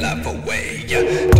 love away.